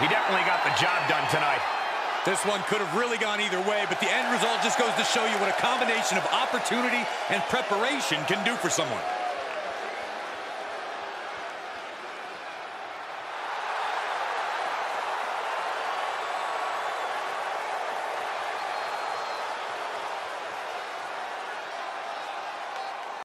He definitely got the job done tonight. This one could have really gone either way, but the end result just goes to show you what a combination of opportunity and preparation can do for someone.